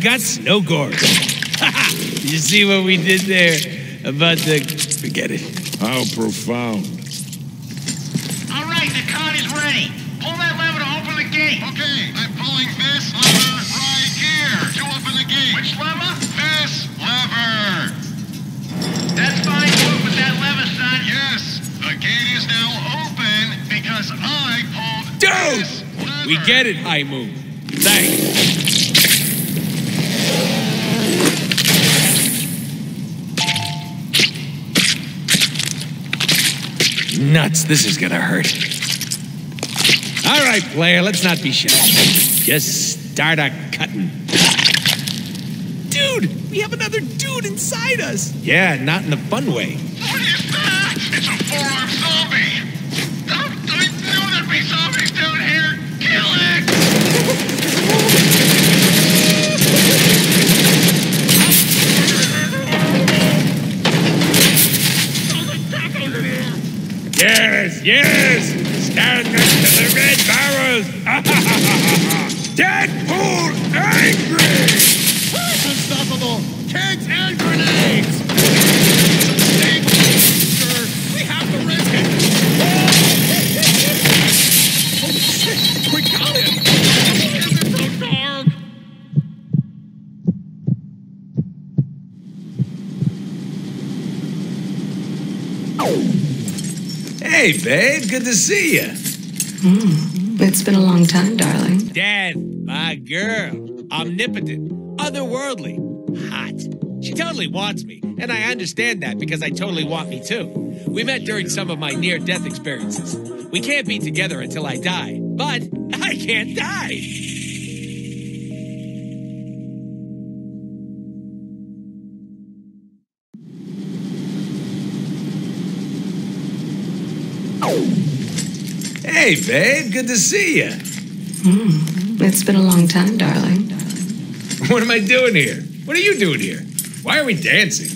No guts, no gore. you see what we did there about the. Forget it. How profound. All right, the con is ready. Pull that lever to open the gate. Okay, I'm pulling this lever right here to open the gate. Which lever? This lever. That's fine. Do with that lever, son. Yes, the gate is now open because I pulled Dude! this lever. We get it, High Moon. Thanks. Nuts, this is gonna hurt. All right, player, let's not be shy. Just start a cutting. Dude, we have another dude inside us. Yeah, not in the fun way. What is that? It's a four-armed zombie. I knew there'd be zombies down here. Kill it. Yes, yes! Stand next to the red barrels! Deadpool angry! Unstoppable. Kegs and grenades. Hey, babe, good to see you. Mm. It's been a long time, darling. Dad, my girl, omnipotent, otherworldly, hot. She totally wants me, and I understand that because I totally want me too. We met during some of my near death experiences. We can't be together until I die, but I can't die. Hey, babe, good to see you. Hmm, it's been a long time, darling. What am I doing here? What are you doing here? Why are we dancing?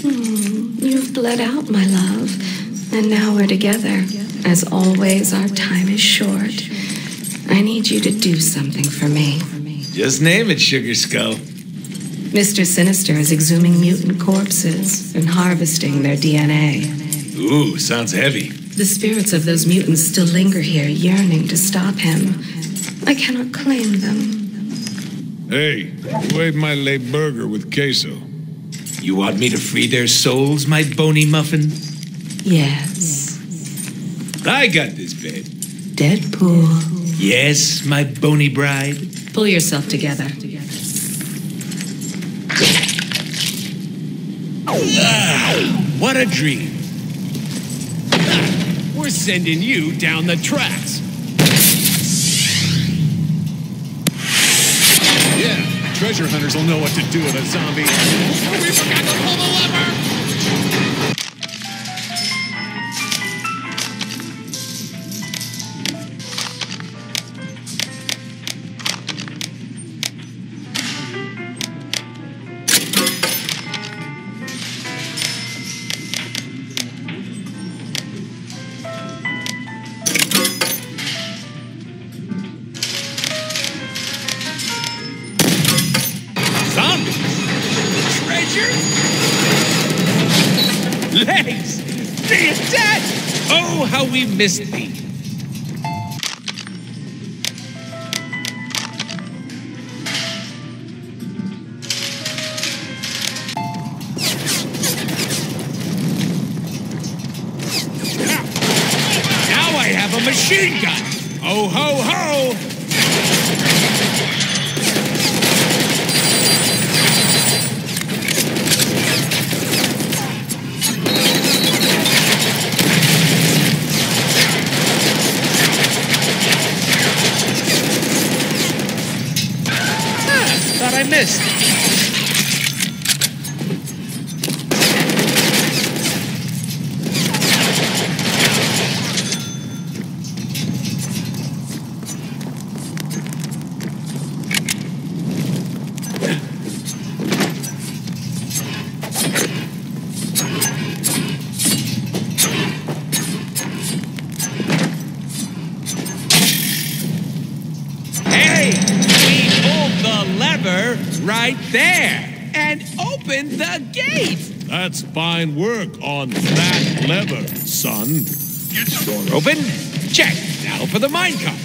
Hmm, you've bled out, my love, and now we're together. As always, our time is short. I need you to do something for me. Just name it, Sugar Skull. Mr. Sinister is exhuming mutant corpses and harvesting their DNA. Ooh, sounds heavy. The spirits of those mutants still linger here, yearning to stop him. I cannot claim them. Hey, who ate my late burger with queso? You want me to free their souls, my bony muffin? Yes. I got this, babe. Deadpool. Yes, my bony bride. Pull yourself together. Ah, what a dream. We're sending you down the tracks. Yeah, treasure hunters will know what to do with a zombie. We forgot to pull the lever. How son. Door open. Check. Now for the minecarts.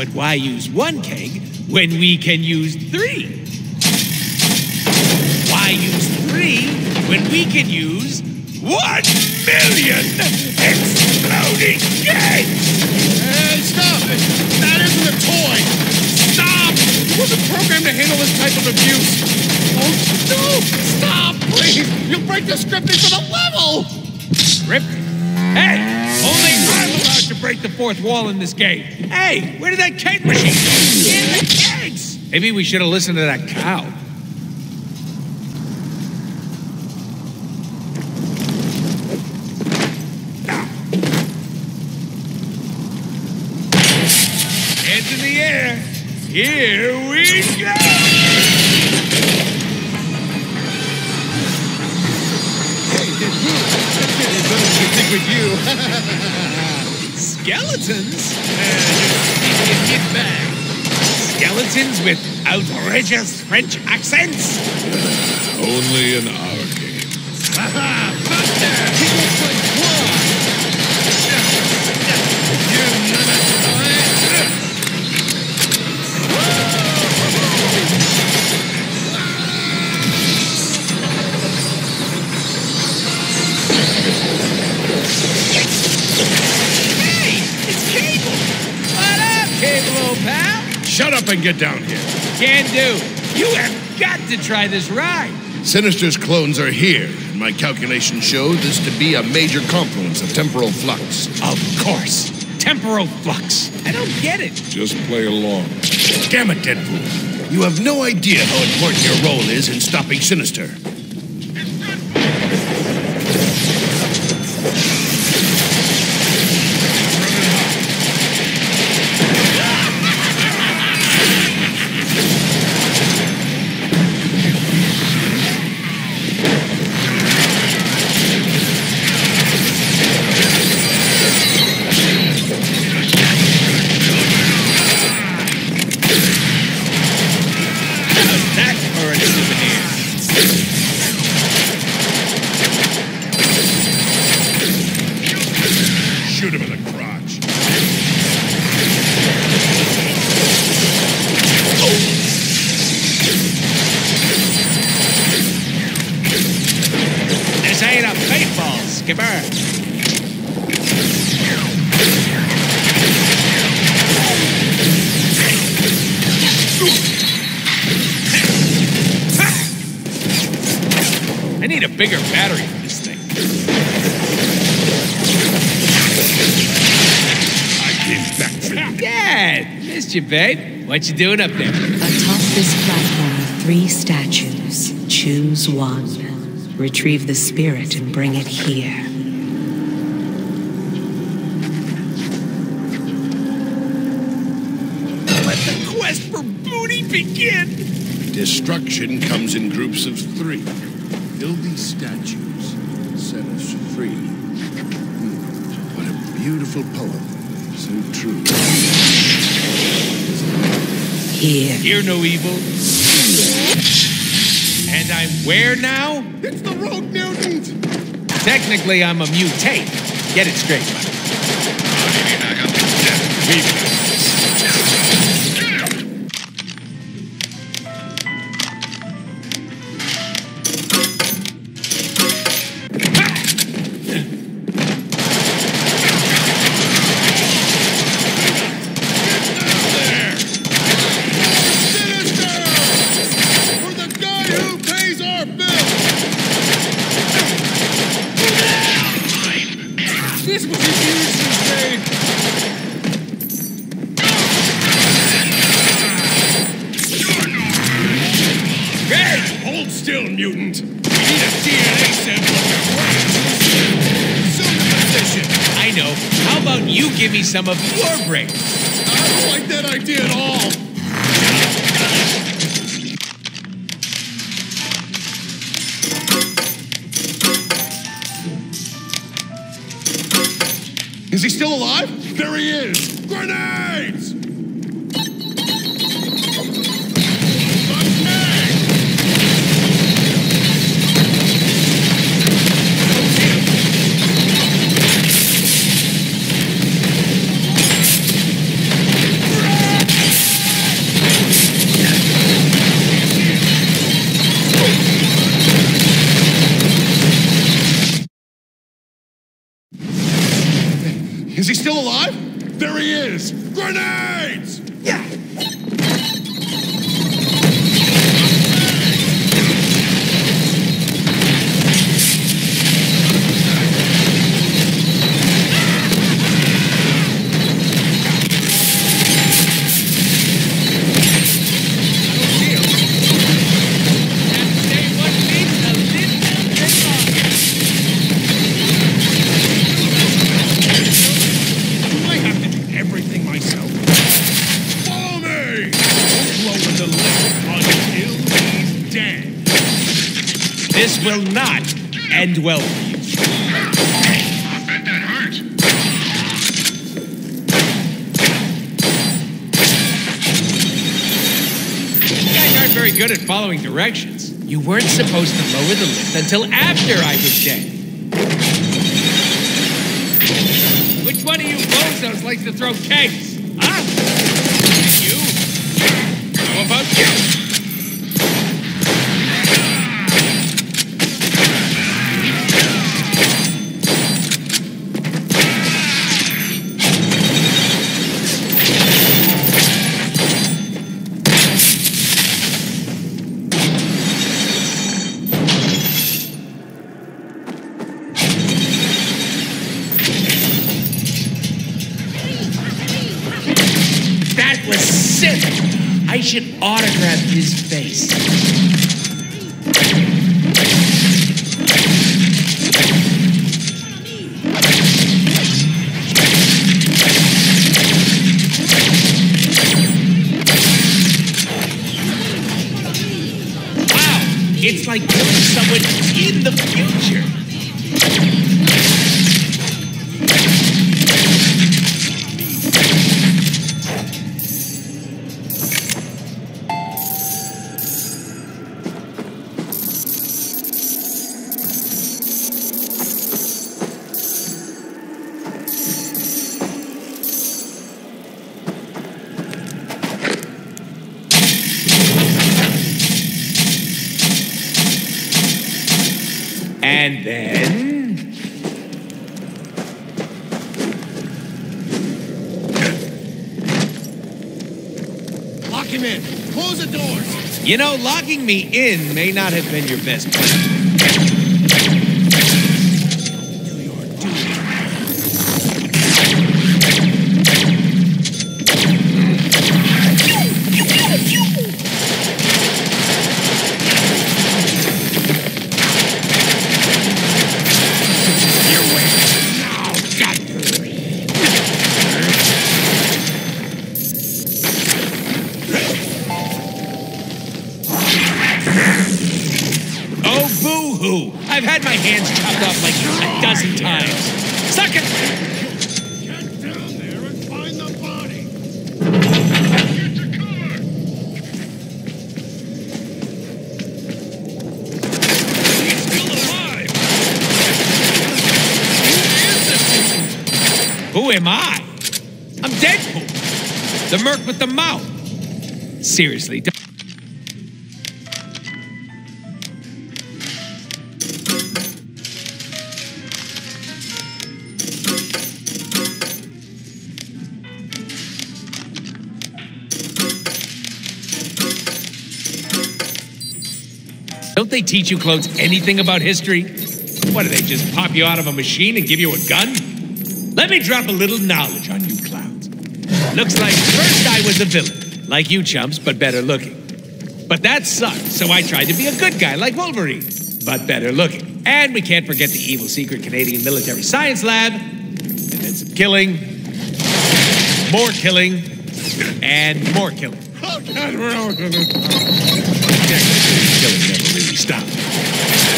But why use one keg when we can use three? Why use three when we can use one million exploding kegs? Hey, stop! That isn't a toy! Stop! It wasn't programmed to handle this type of abuse! Oh, no! Stop, please! You'll break the scripting for the level! Rip. Hey, only to break the fourth wall in this game. Hey, where did that cake machine go? In the. Maybe we should have listened to that cow. Hands in the air. Here we go. Skeletons? Skeletons with outrageous French accents? Only in our game. Hey, pal? Shut up and get down here. Can do. You have got to try this ride. Sinister's clones are here, and my calculations show this to be a major confluence of temporal flux. Of course. Temporal flux. I don't get it. Just play along. Damn it, Deadpool. You have no idea how important your role is in stopping Sinister. babe. What you doing up there? Atop this platform, three statues. Choose one. Retrieve the spirit and bring it here. Let the quest for booty begin! Destruction comes in groups of three. hear no evil. And I'm where now? It's the rogue mutant! Technically, I'm a mutate. Get it straight, buddy. directions. You weren't supposed to lower the lift until after I was dead. Which one of you bozos likes to throw cakes? I should autograph his face. Wow, it's like killing someone in the future. locking me in may not have been your best plan. Seriously, don't- they teach you clones anything about history? What do they just pop you out of a machine and give you a gun? Let me drop a little knowledge on you clowns. Looks like first I was a villain, like you chumps, but better looking. But that sucked, so I tried to be a good guy like Wolverine, but better looking. And we can't forget the evil secret Canadian military science lab, and then some killing, more killing, and more killing. Oh, God, we're all gonna Killing never really stopped.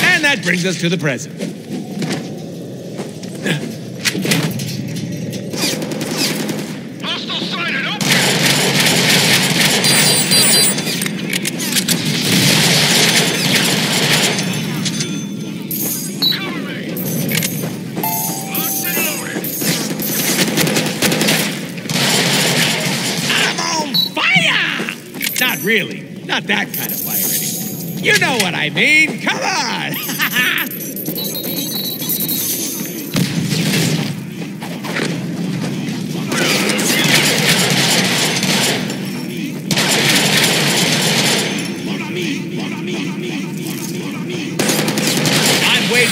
And that brings us to the present. Not that kind of fire, anymore. You know what I mean. Come on!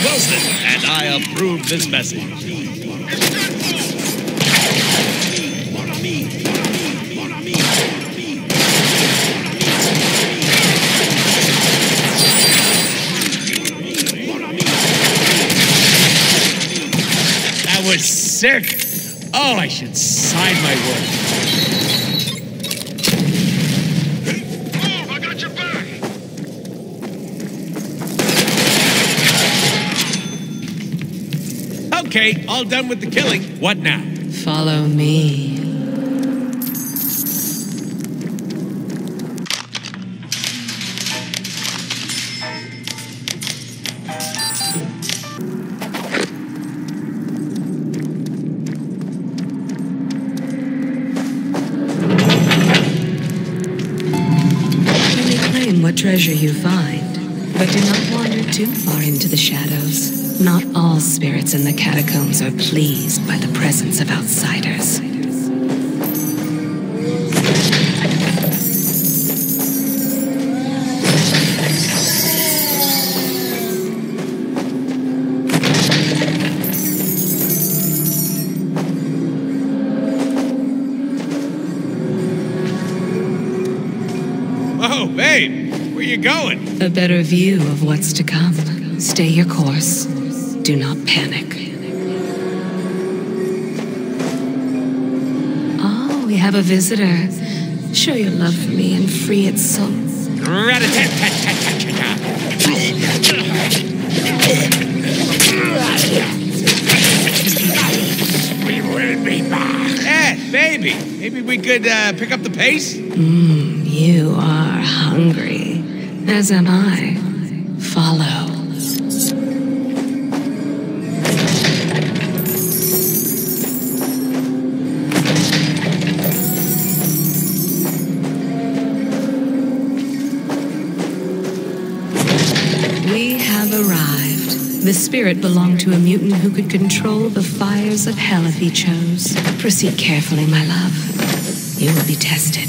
Wilson, and I approve this message. Sick. Oh, I should sign my work. Move, I got your back! Okay, all done with the killing. What now? Follow me. Spirits in the catacombs are pleased by the presence of outsiders. Oh, babe, where you going? A better view of what's to come. Stay your course. Do not panic. Oh, we have a visitor. Show your love for me and free its soul. We will be back. Eh, baby, maybe we could uh, pick up the pace? You are hungry, as am I. Follow. Spirit belonged to a mutant who could control the fires of hell if he chose. Proceed carefully, my love. You will be tested.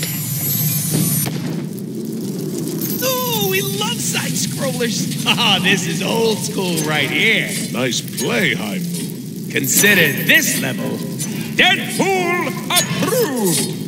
Ooh, we love side scrollers. Ah, this is old school right here. Nice play, High Moon. Consider this level Deadpool approved.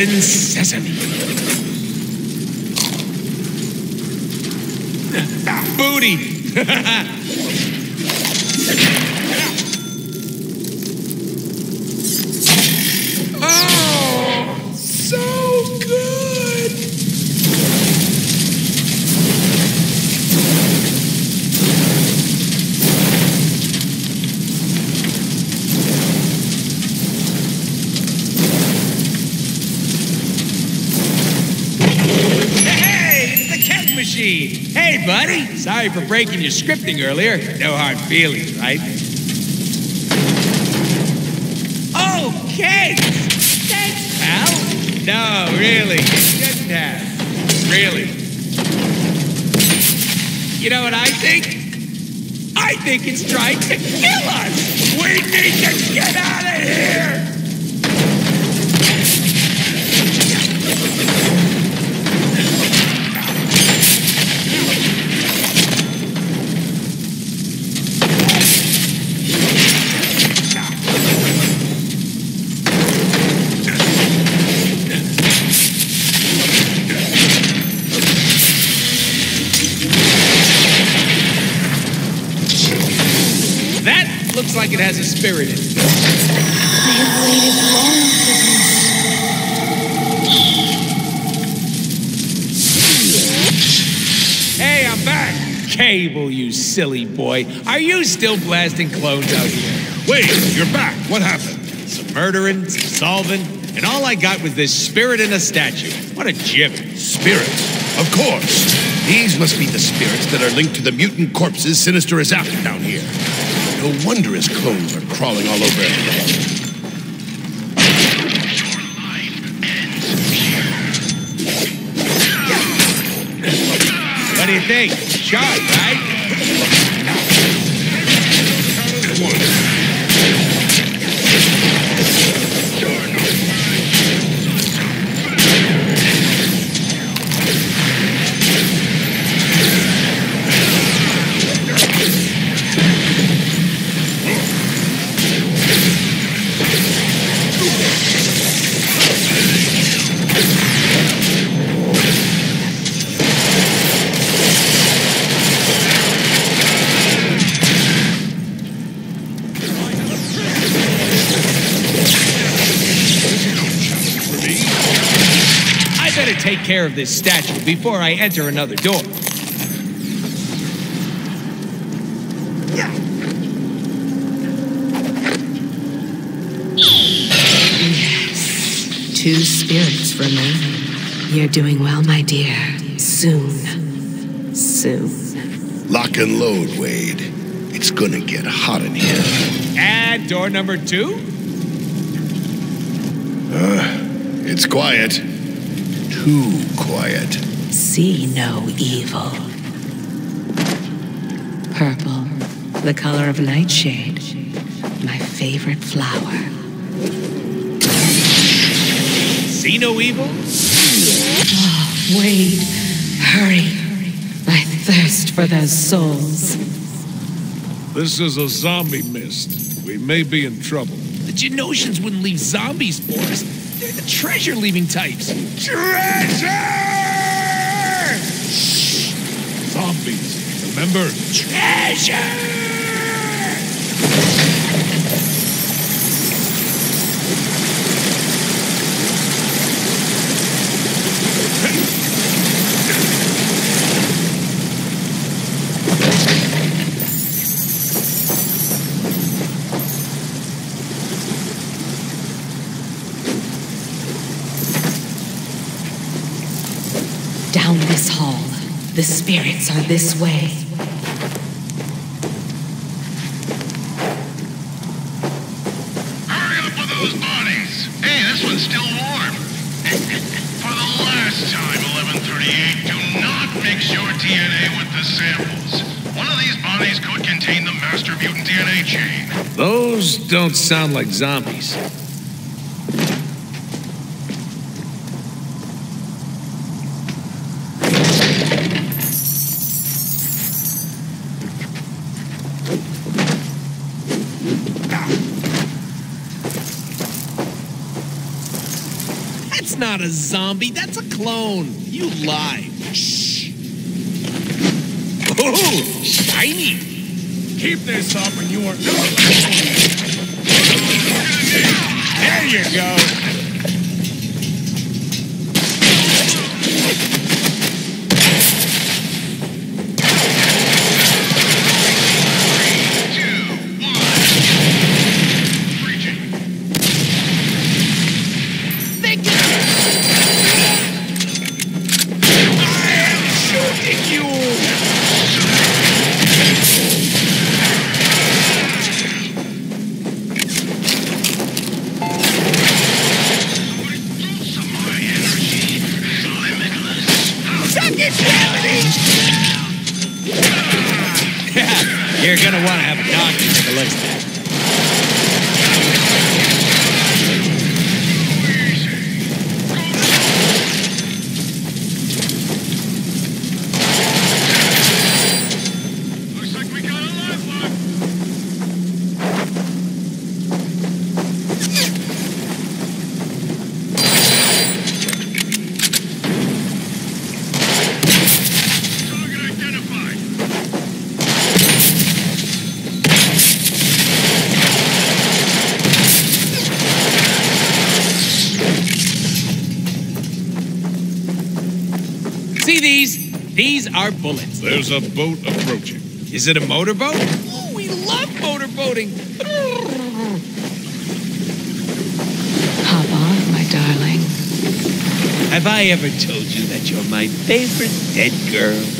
Open Sorry for breaking your scripting earlier. No hard feelings, right? Okay. Thanks, pal. No, really. You shouldn't have. Really. You know what I think? I think it's trying to kill us. We need to get out of here. Spirit. I have waited long for this. Hey, I'm back. Cable, you silly boy. Are you still blasting clones out here? Wait, you're back. What happened? Some murdering, some solving, and all I got was this spirit in a statue. What a jib. Spirits. Of course. These must be the spirits that are linked to the mutant corpses Sinister is after down here. No wonder his clones are crawling all over everything. What do you think? Shot, right? Care of this statue before I enter another door. Yes. Two spirits remain. You're doing well, my dear. Soon. Soon. Lock and load, Wade. It's gonna get hot in here. And door number two? Uh, it's quiet. Too quiet. See no evil. Purple, the color of nightshade. My favorite flower. See no evil? Oh, Wade, hurry. I thirst for those souls. This is a zombie mist. We may be in trouble. The Genoshans wouldn't leave zombies for us. Treasure leaving types. Treasure! Zombies, remember? Treasure! Down this hall. The spirits are this way. Hurry up with those bodies. Hey, this one's still warm. For the last time, 1138, do not mix your DNA with the samples. One of these bodies could contain the master mutant DNA chain. Those don't sound like zombies. Not a zombie. That's a clone. You lie. Shh. Oh, shiny. Keep this up and you are. There you go. Bullets. Boat approaching. Is it a motorboat? Oh, we love motorboating. Hop on, my darling. Have I ever told you that you're my favorite dead girl?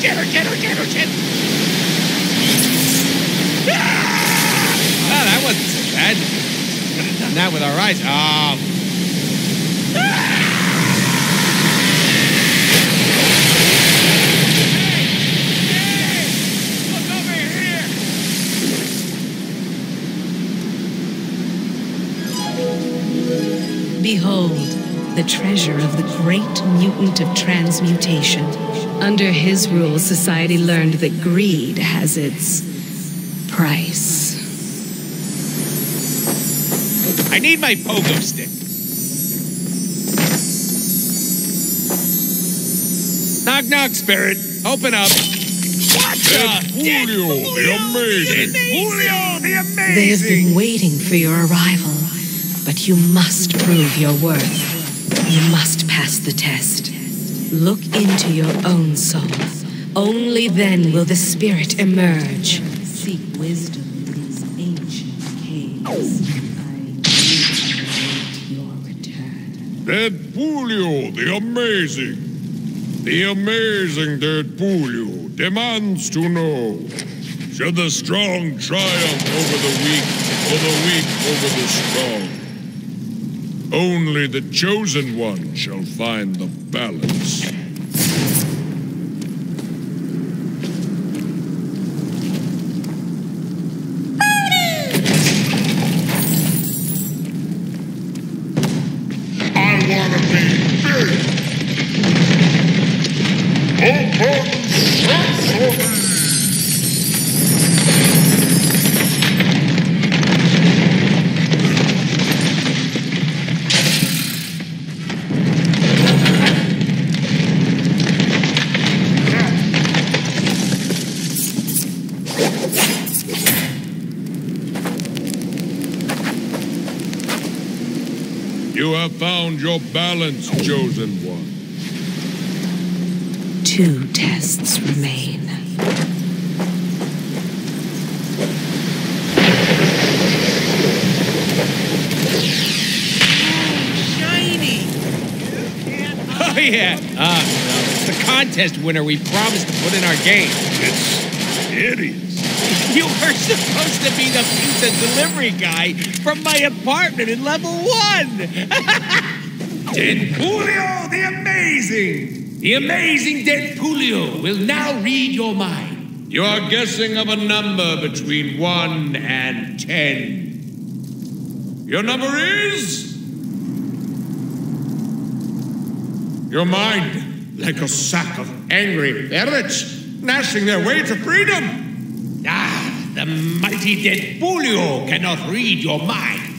Shit, oh, shit, oh, shit, oh, shit, oh, shit. Ah! That wasn't so bad. that with our eyes. Oh. Behold, the treasure of the great mutant of transmutation. Under his rule, society learned that greed has its price. I need my pogo stick. Knock, knock, spirit. Open up. What the? Julio, the amazing. Julio, the amazing. They have been waiting for your arrival, but you must prove your worth. You must pass the test. Look into your own soul. Only then will the spirit emerge. Seek wisdom in these ancient caves. I do await your return. Dead Julio, the amazing. The amazing Dead Julio demands to know Should the strong triumph over the weak, or the weak over the strong? Only the chosen one shall find the balance. Your balance, chosen one. Two tests remain. shiny. Oh yeah. Uh, it's the contest winner we promised to put in our game. It's hideous. You were supposed to be the pizza delivery guy from my apartment in level one. Dead Julio the Amazing! The amazing Dead Julio will now read your mind. You are guessing of a number between one and ten. Your number is. Your mind, like a sack of angry ferrets, gnashing their way to freedom. Ah, the mighty Dead Julio cannot read your mind.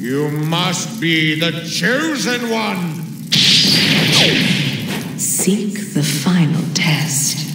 You must be the chosen one. Seek the final test.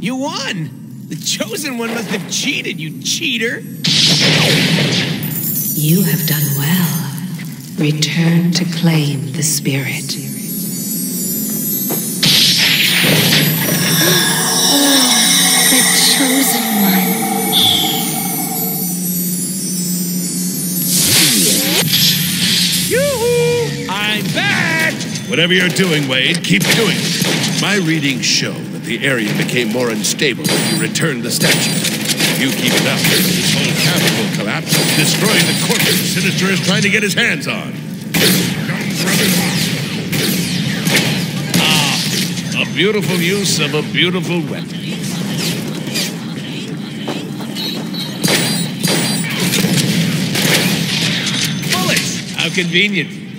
You won. The chosen one must have cheated, you cheater. You have done well. Return to claim the spirit. The chosen one. Yoo-hoo! I'm back! Whatever you're doing, Wade, keep doing it. My readings show that the area became more unstable when you returned the statue. If you keep it up, this whole capital will collapse, destroying the corpse the Sinister is trying to get his hands on. Ah, A beautiful use of a beautiful weapon. Bullets! How convenient.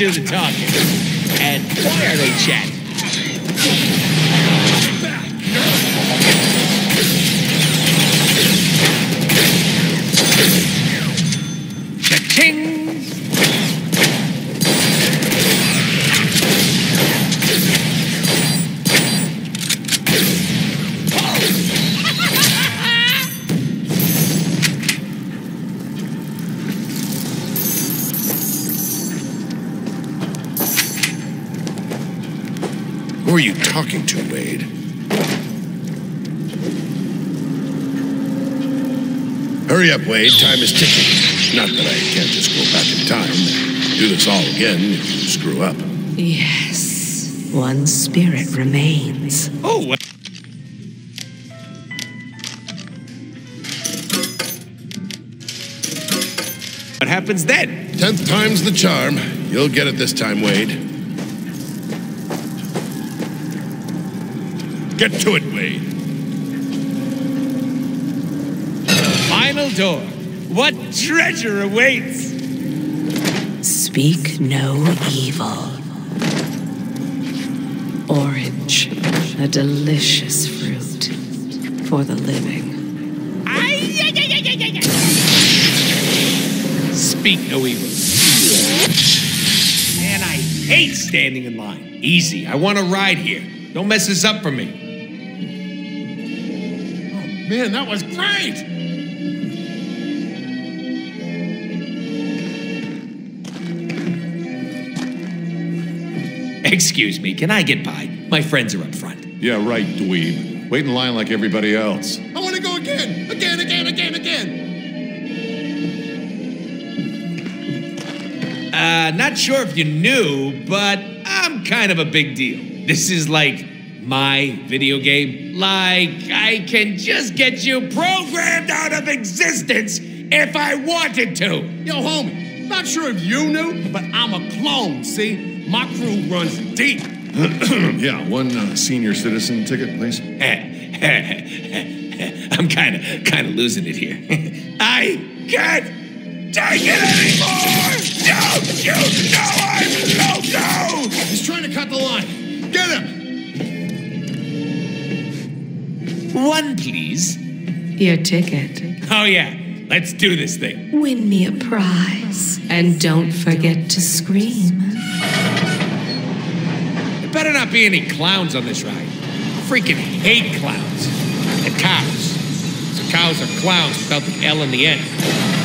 Do the talking. Hurry up, Wade. Time is ticking. Not that I can't just go back in time and do this all again if you screw up. Yes, one spirit remains. Oh, what? What happens then? Tenth time's the charm. You'll get it this time, Wade. Get to it, Wade. Final door. What treasure awaits? Speak no evil. Orange, a delicious fruit for the living. Speak no evil. Man, I hate standing in line. Easy. I want to ride here. Don't mess this up for me. Oh, man, that was great! Excuse me, can I get by? My friends are up front. Yeah, right, dweeb. Wait in line like everybody else. I want to go again! Again, again, again, again! Uh, not sure if you knew, but I'm kind of a big deal. This is like my video game. Like, I can just get you programmed out of existence if I wanted to. Yo, homie, not sure if you knew, but I'm a clone, see? My crew runs deep. yeah, one uh, senior citizen ticket, please. I'm kind of kind of losing it here. I can't take it anymore. Don't you know I'm loco? He's trying to cut the line. Get him! One, please. Your ticket. Oh yeah, let's do this thing. Win me a prize. And don't forget to scream. There better not be any clowns on this ride. I freaking hate clowns. And cows. So cows are clowns without the L in the end.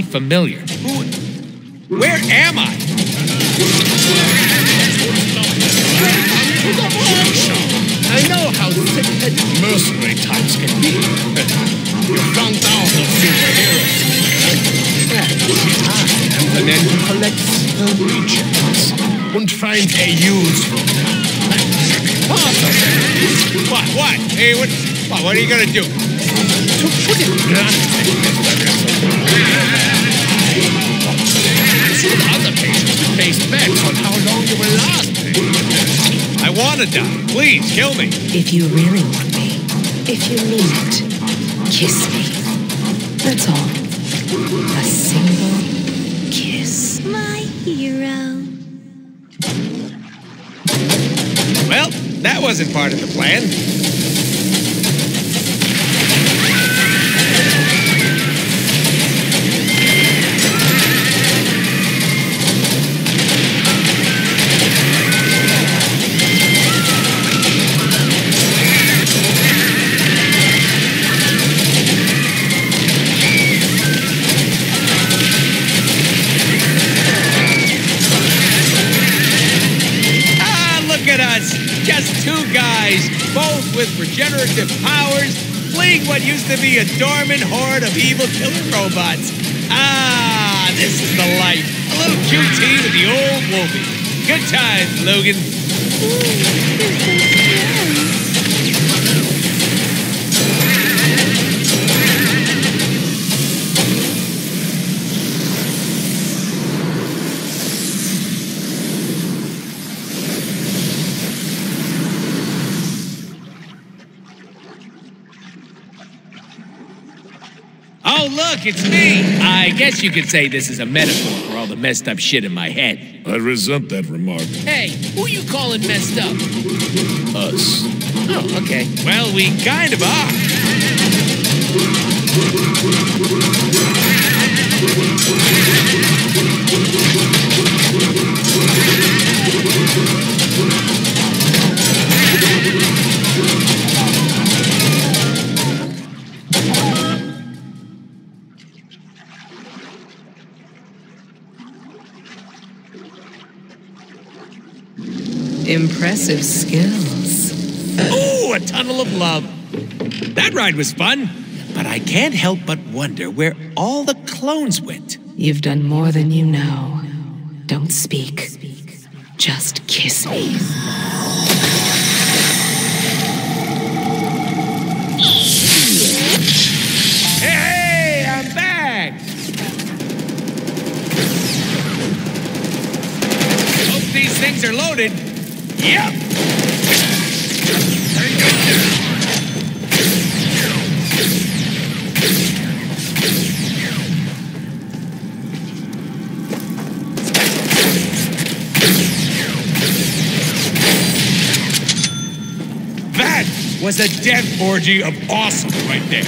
Familiar. Who? Where am I? I know how sick-headed mercenary types can be. you found out the superheroes. I am the man who collects the rejects and finds a use for them. Part of them What? What? Hey? What, what are you gonna do? Soon other patients will place bets on how long you will last. I wanna die. Please, kill me. If you really want me, if you mean it, kiss me. That's all. A single kiss. My hero. Well, that wasn't part of the plan. To be a dormant horde of evil killer robots. Ah, this is the life. A little QT with the old Wolfie. Good times, Logan. Look, it's me. I guess you could say this is a metaphor for all the messed up shit in my head. I resent that remark. Hey, who you calling messed up? Us. Oh, okay. Well, we kind of are. Impressive skills. Ooh, a tunnel of love. That ride was fun, but I can't help but wonder where all the clones went. You've done more than you know. Don't speak. Just kiss me. Hey, hey, I'm back. Hope these things are loaded. Yep. That was a death orgy of awesome right there.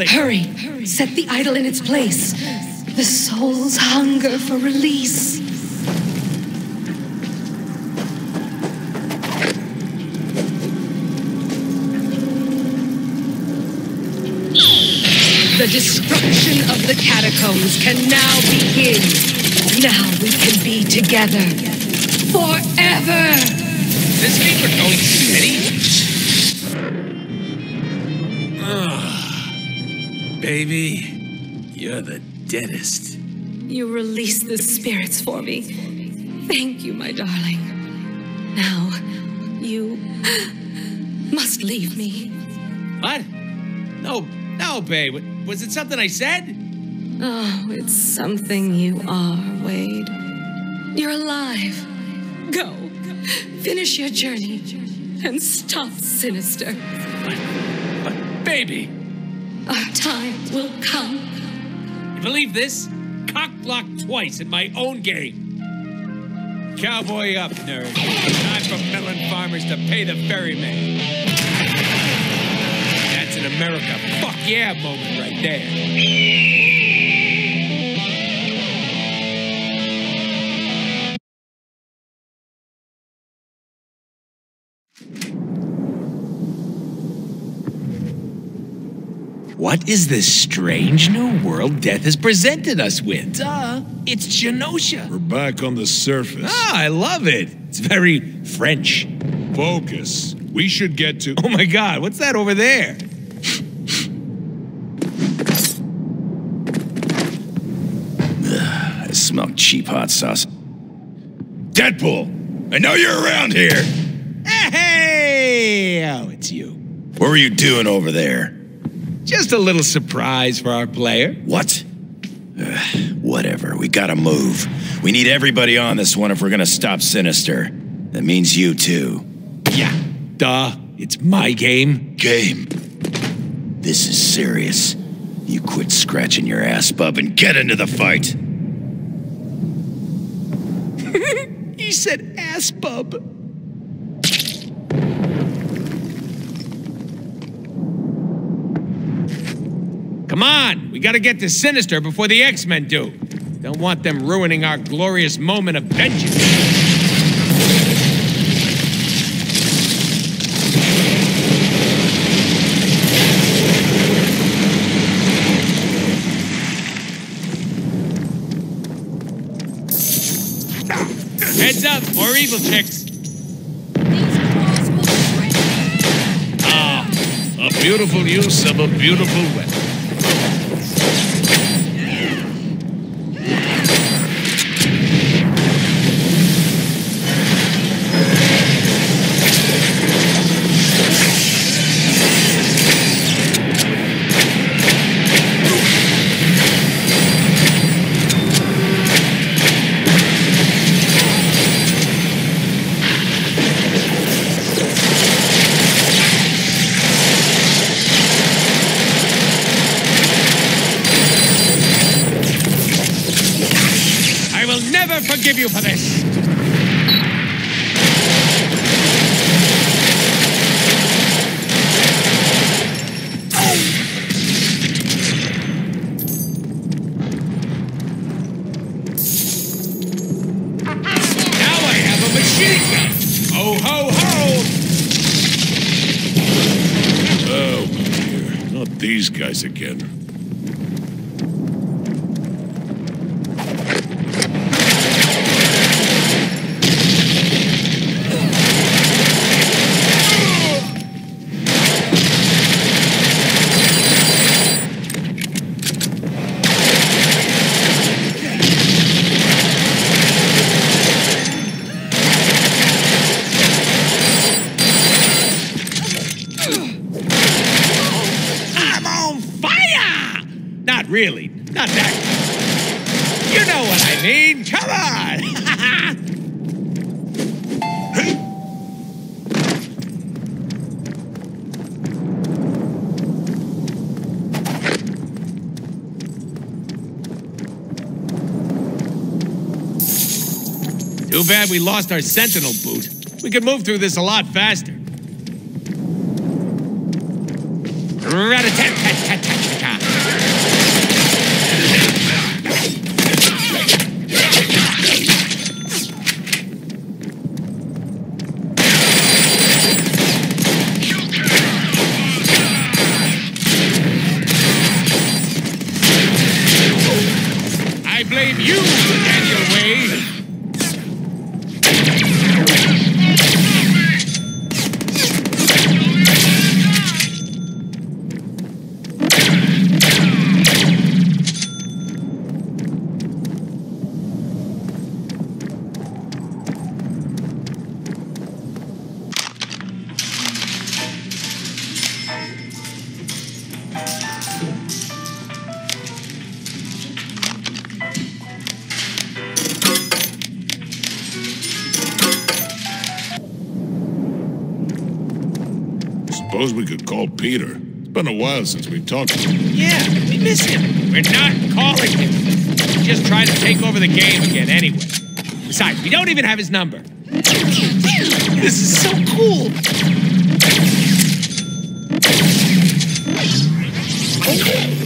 Me with these things. Hurry! Set the idol in its place. The soul's hunger for release. The destruction of the catacombs can now begin. Now we can be together. Forever! This mean we're going steady? Ah, baby, you're the deadest. You release the spirits for me. Thank you, my darling. Now, you must leave me. What? No, no, babe. Was it something I said? Oh, it's something you are, Wade. You're alive. Go. Finish your journey and stop Sinister. But, baby, Our time will come. you believe this? Cock blocked twice in my own game. Cowboy up, nerd. Time for melon farmers to pay the ferryman. That's an America fuck yeah moment right there. What is this strange new world death has presented us with? Duh, it's Genosha. We're back on the surface. Ah, I love it. It's very French. Focus. We should get to. Oh my god, what's that over there? I smell cheap hot sauce. Deadpool! I know you're around here! Hey! Oh, it's you. What were you doing over there? Just a little surprise for our player. What? Ugh, whatever, we gotta move. We need everybody on this one if we're gonna stop Sinister. That means you too. Yeah, duh. It's my game. Game. This is serious. You quit scratching your ass, bub, and get into the fight. He said ass bub. Come on, we gotta get to Sinister before the X-Men do. Don't want them ruining our glorious moment of vengeance. Heads up, more evil chicks. Ah, a beautiful use of a beautiful weapon. Lost our sentinel boot. We could move through this a lot faster. Suppose we could call Peter. It's been a while since we've talked. To him. Yeah, we miss him. We're not calling him. He's just trying to take over the game again anyway. Besides, we don't even have his number. This is so cool. That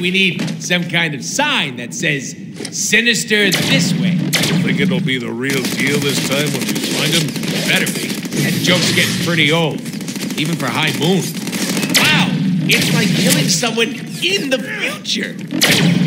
We need some kind of sign that says sinister this way. You Think it'll be the real deal this time when we find him? Better be. That joke's getting pretty old, even for High Moon. Wow, it's like killing someone in the future.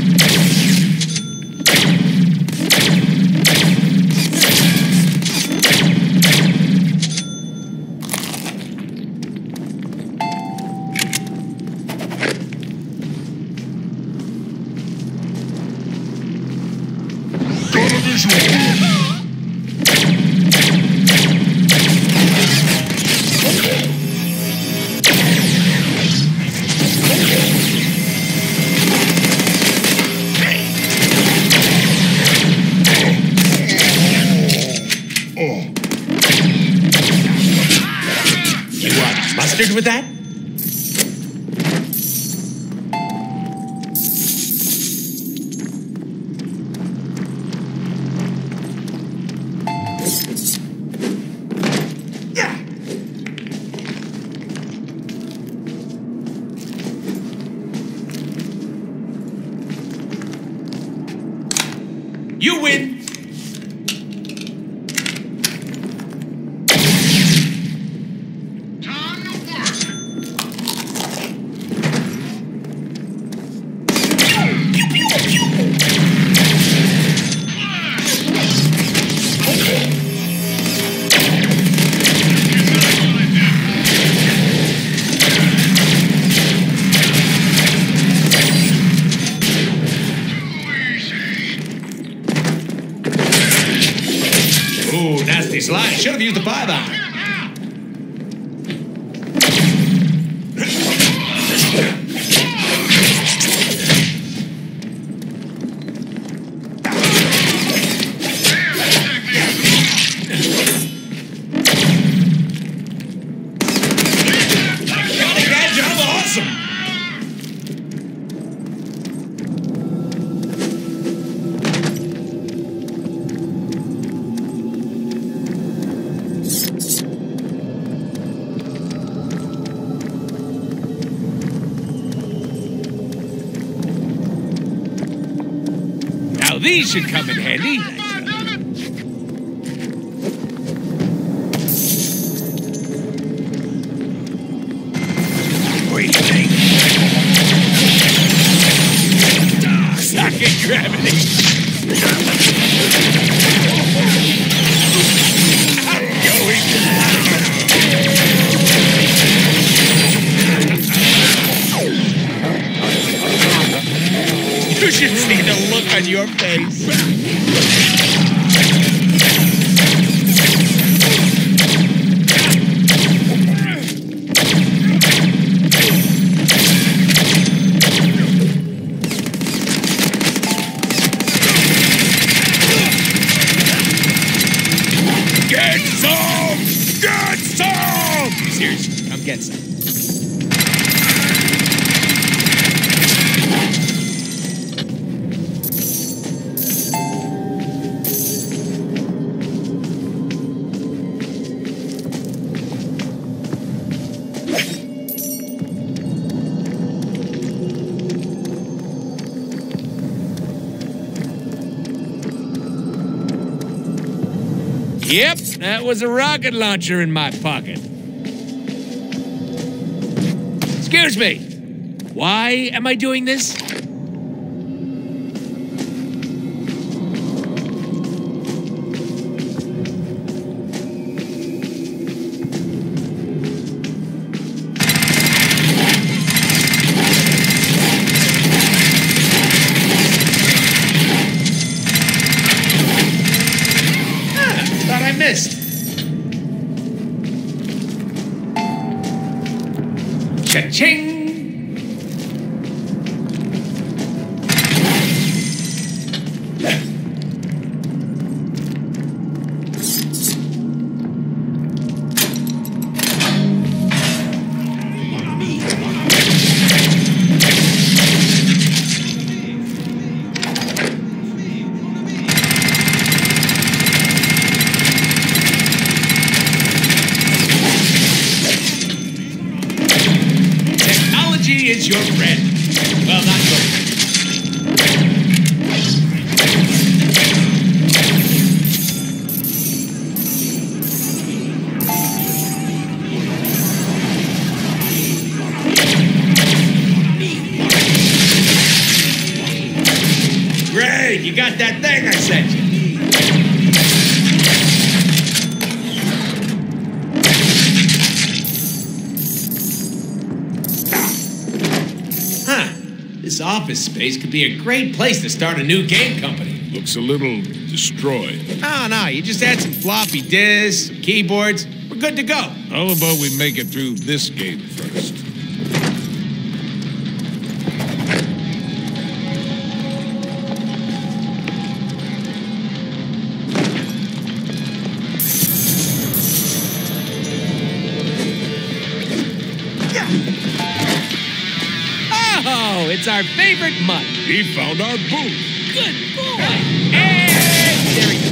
Win. Yep, that was a rocket launcher in my pocket. Excuse me. Why am I doing this? Be a great place to start a new game company. Looks a little destroyed. No, no, you just add some floppy disks, some keyboards. We're good to go. How about we make it through this gate it's our favorite mutt. He found our booth. Good boy. And there he goes.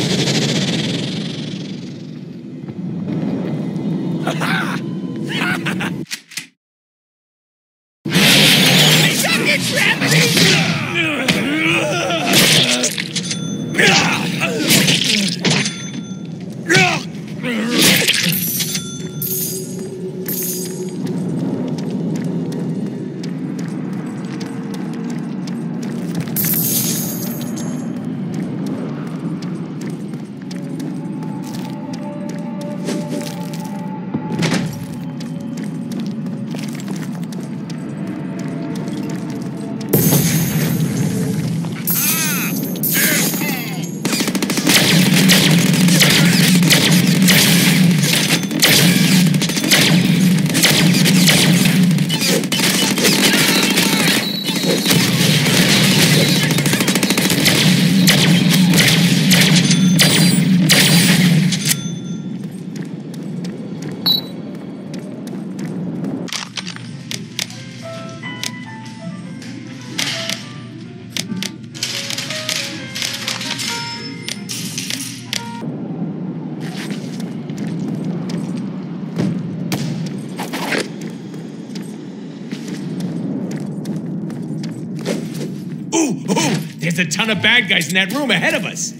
A ton of bad guys in that room ahead of us.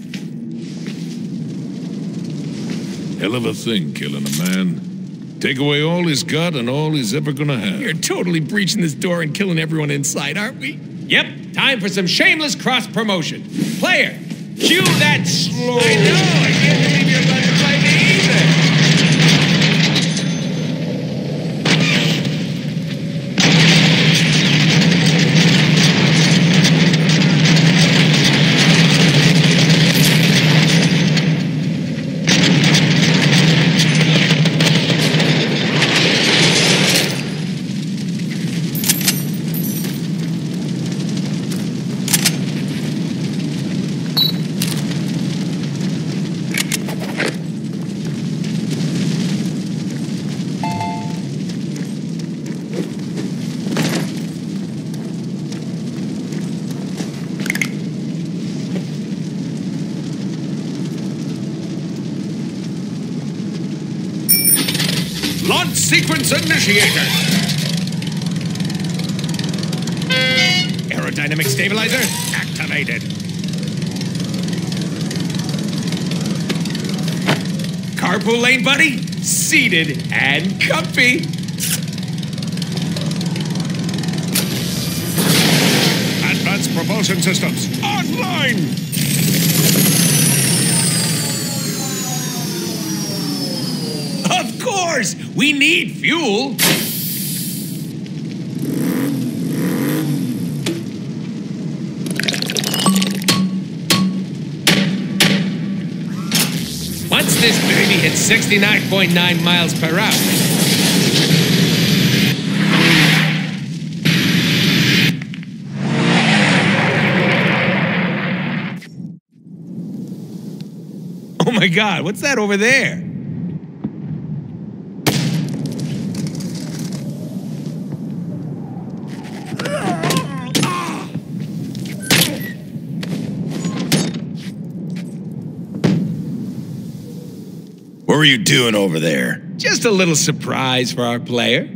Hell of a thing, killing a man. Take away all he's got and all he's ever gonna have. You're totally breaching this door and killing everyone inside, aren't we? Yep, time for some shameless cross promotion. Player, cue that slow. I know, I And comfy. Advanced propulsion systems online. Of course, we need fuel. Once this baby hits 69.9 miles per hour, Oh my god, what's that over there? Were you doing over there? Just a little surprise for our player.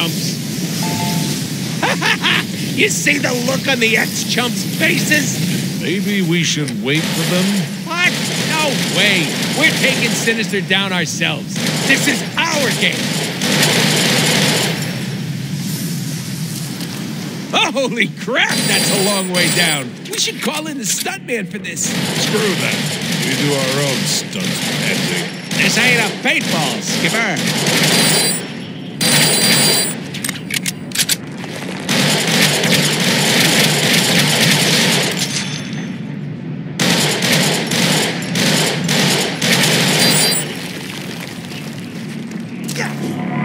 Chumps. you see the look on the ex-chumps' faces? Maybe we should wait for them. What? No way. We're taking Sinister down ourselves. This is our game. Holy crap, that's a long way down. We should call in the stuntman for this. Screw that. We do our own stunts. This ain't a paintball, Skipper. Yeah!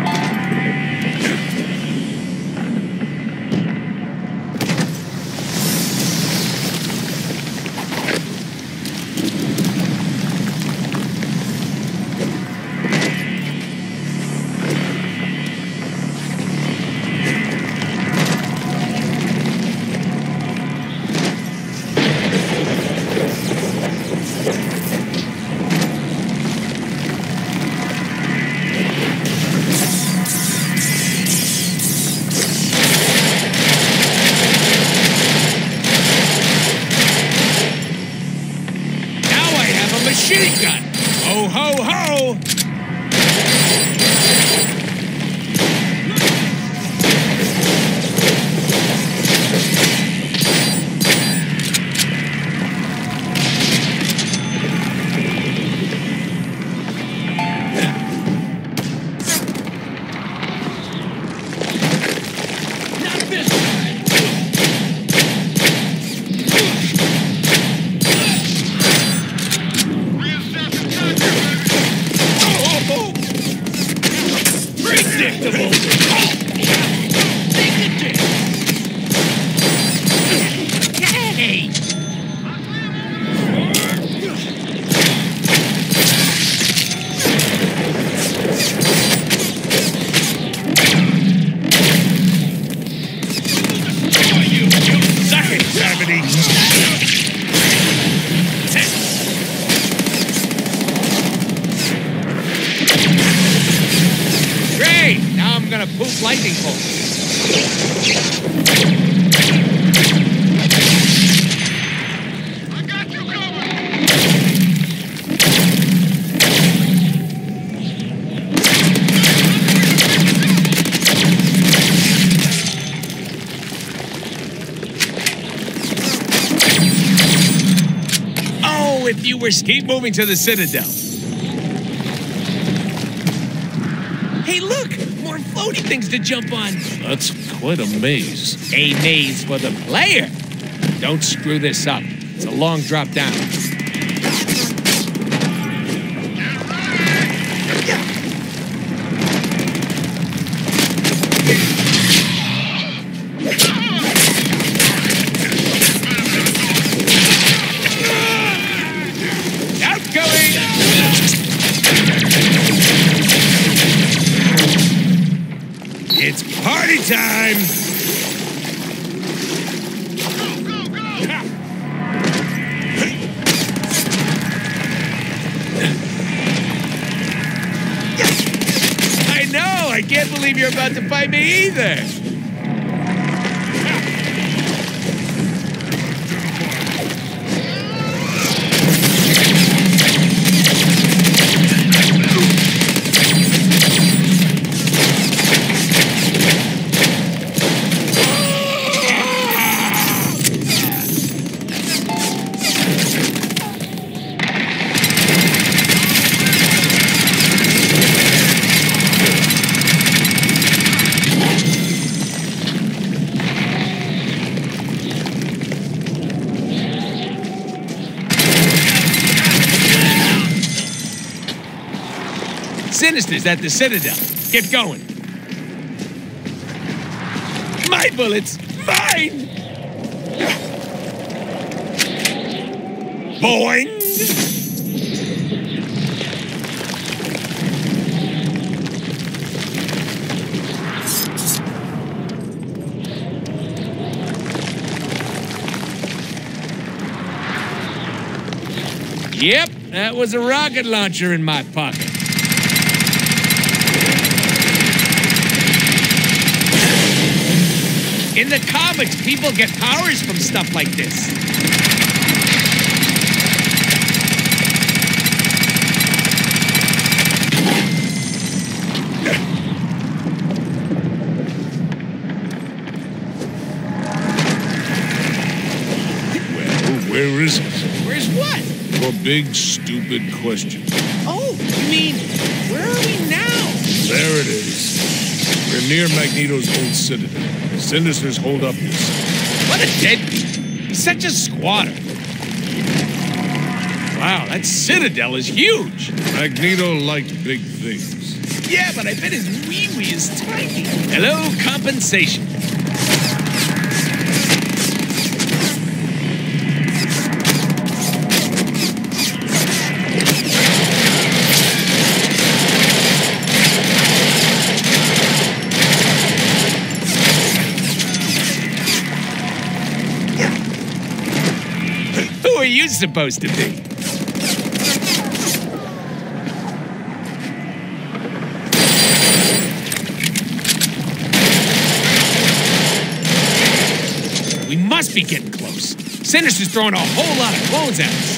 Were keep moving to the Citadel. Hey, look! More floaty things to jump on. That's quite a maze. A maze for the player. Don't screw this up. It's a long drop down. Party time! I know! I can't believe you're about to fight me either! At the Citadel. Get going. My bullets! Mine! Boing! Yep, that was a rocket launcher in my pocket. In the comics, people get powers from stuff like this. Well, where is it? Where's what? Your big, stupid question. Oh, you mean, where are we now? There it is. We're near Magneto's old citadel. Sinister's hold up this. What a deadbeat. He's such a squatter. Wow, that Citadel is huge. Magneto liked big things. Yeah, but I bet his wee-wee is tiny. Hello, compensation. Supposed to be? We must be getting close. Sinister's throwing a whole lot of clones at us.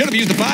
Should have used the five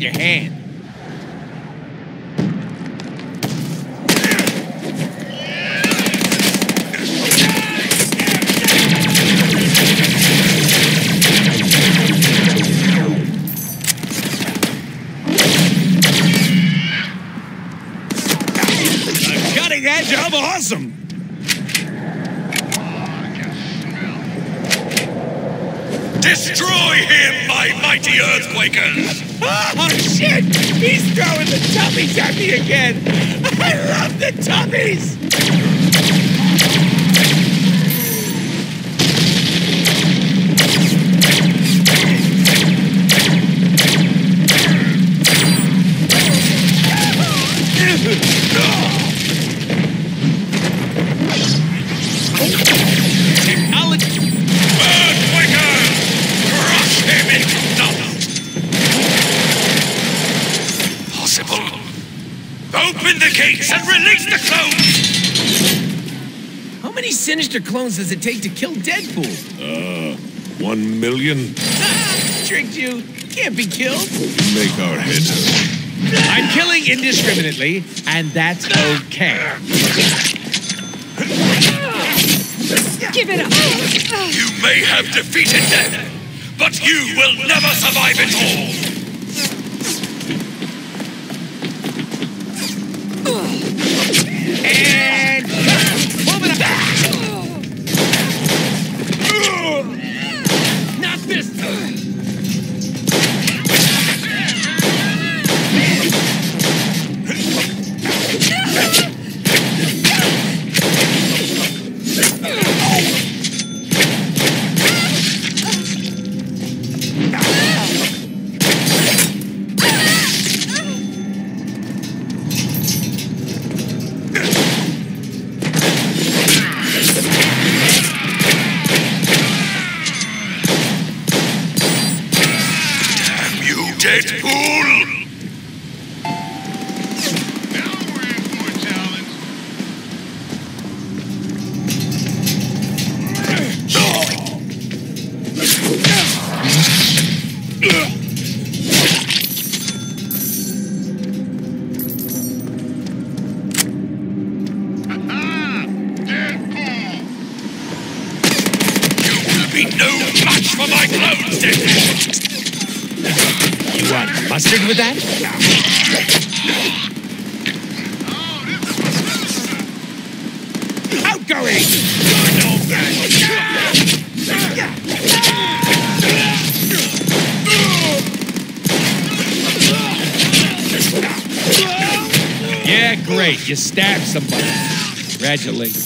your hand. kill? Make our heads. I'm killing indiscriminately, and that's okay. Give it up! You may have defeated them, but you will never survive it all! And... Move it up! Not this time! Congratulations.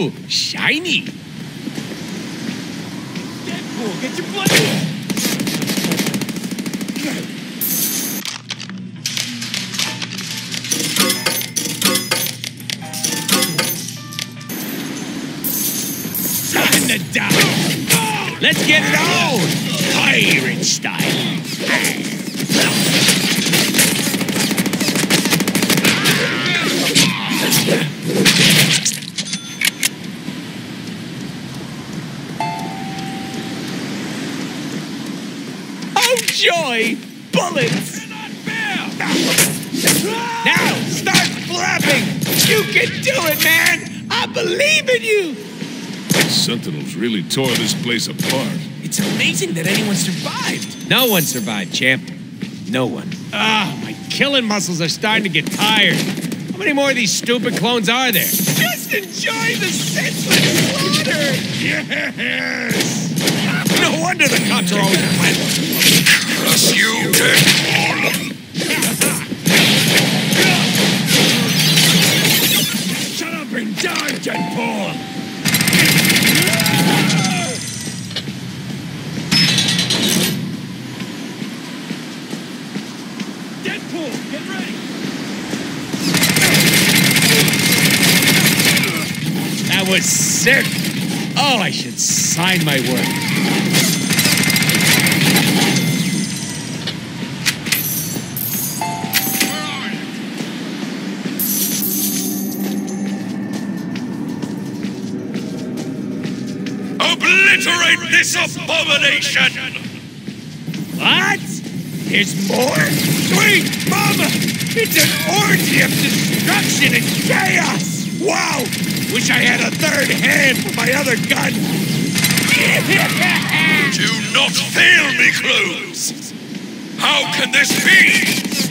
Shiny. Deadpool, get your blood. Let's get it on! Pirate style! Sentinels really tore this place apart. It's amazing that anyone survived. No one survived, champ. No one. Ah, my killing muscles are starting to get tired. How many more of these stupid clones are there? Just enjoy the senseless slaughter! Yes! No wonder the cops are always relentless. You, sick! Oh, I should sign my work. Obliterate this abomination! What? There's more? Sweet mama! It's an orgy of destruction and chaos! Wow! Wish I had a third hand for my other gun! Do not fail me, clones! How can this be?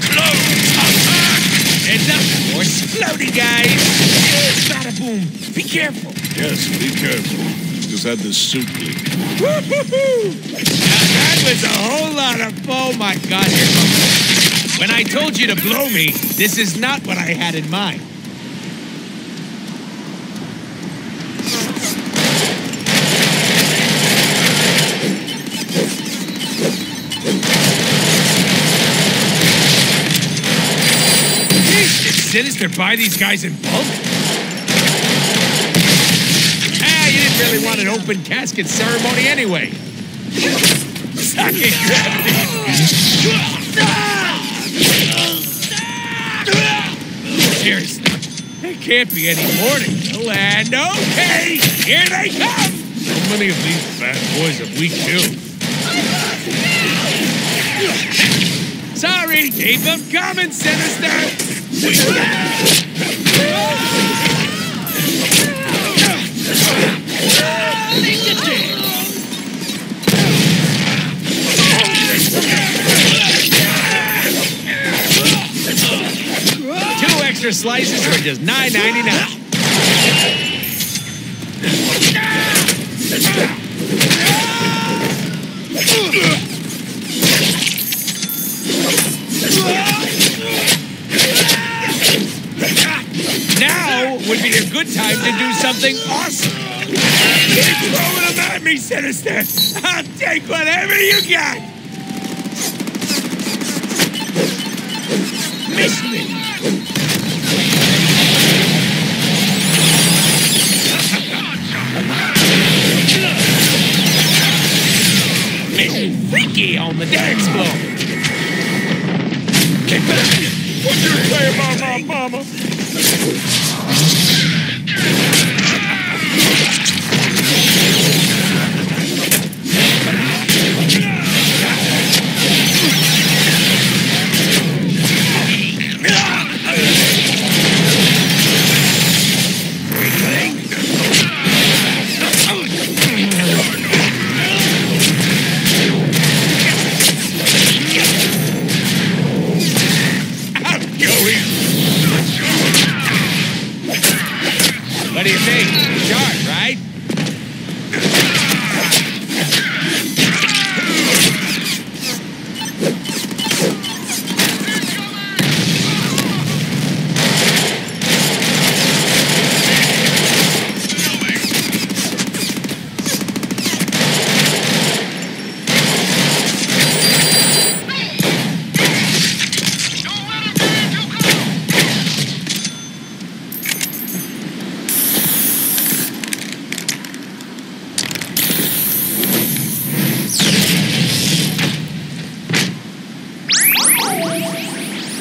Clones attack! Enough more exploding, guys! Bada boom! Be careful! Yes, be careful. Just had this suit leak. Woo-hoo-hoo! Now that was a whole lot of. Oh my god, here comes. When I told you to blow me, this is not what I had in mind. Jeez, did Sinister buy these guys in bulk? Ah, you didn't really want an open casket ceremony anyway. It, gravity! Seriously, there can't be any kill, and okay, here they come! How many of these bad boys have we killed? Sorry, keep them coming, Sinister! Two extra slices for just nine ninety nine. Now would be a good time to do something awesome. Keep throwing them at me, Sinister. I'll take whatever you got. Miss me. Miss Freaky on the dance floor. What you say about my mama? Outgoing. What do you think? Sharp, right?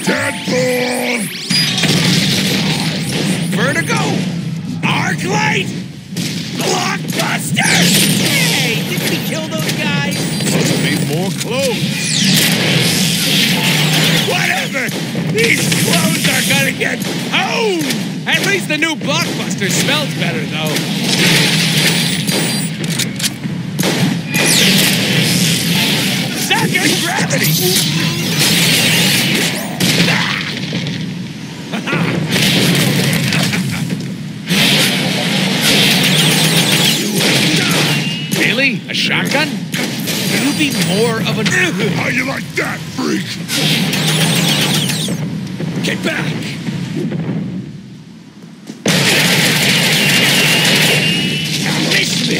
Deadpool! Vertigo! Arclight! Blockbuster! Hey, did we kill those guys? Must be more clothes. Whatever! These clothes are gonna get home! At least the new Blockbuster smells better, though. Really? A shotgun? You be more of a. How you like that, freak? Get back! Miss me!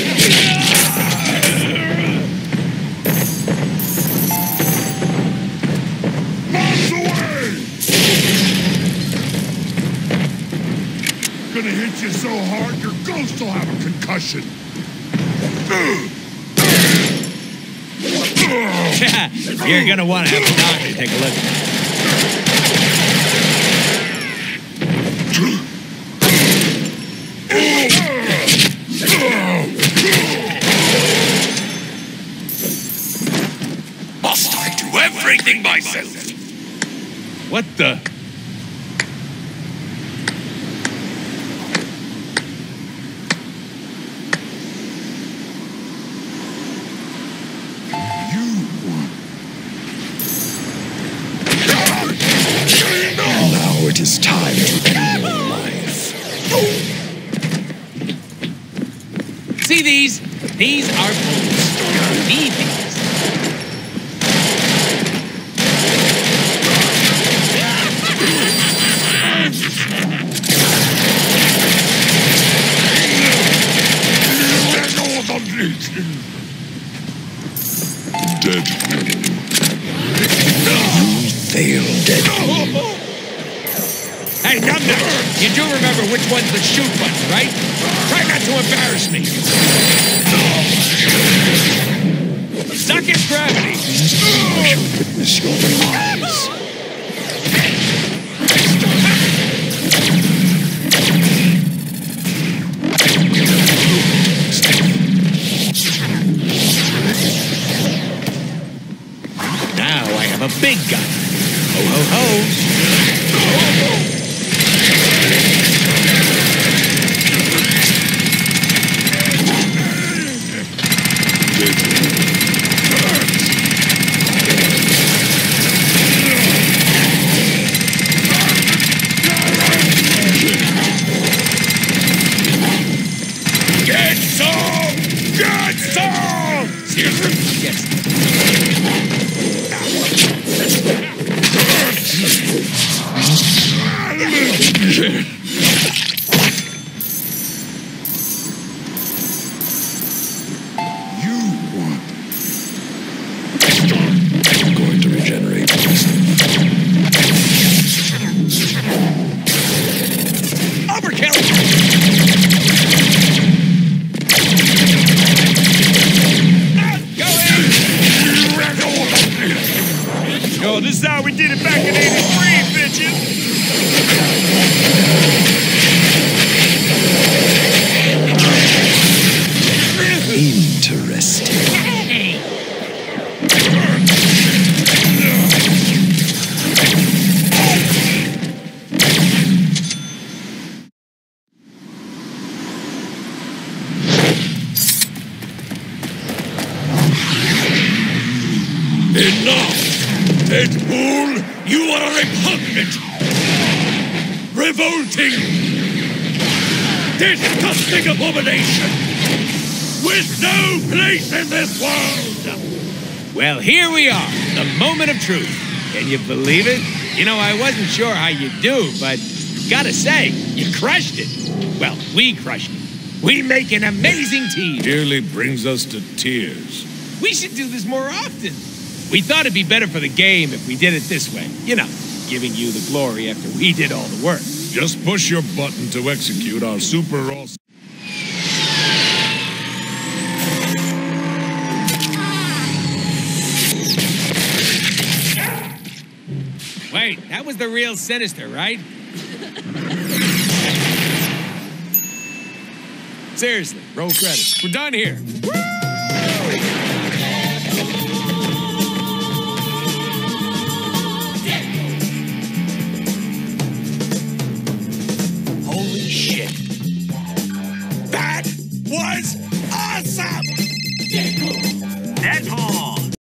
Bombs away! Gonna hit you so hard your ghost will have a concussion. You're gonna want to have a doctor take a look at. Must I do everything myself? What the? Now I have a big gun. Ho, ho, ho. Get some! Get some! Yes. again. Can you believe it? You know, I wasn't sure how you do, but gotta say, you crushed it. Well, we crushed it. We make an amazing team. Nearly brings us to tears. We should do this more often. We thought it'd be better for the game if we did it this way. You know, giving you the glory after we did all the work. Just push your button to execute our super awesome. right. That was the real sinister, right? Seriously, roll credits. We're done here. Woo!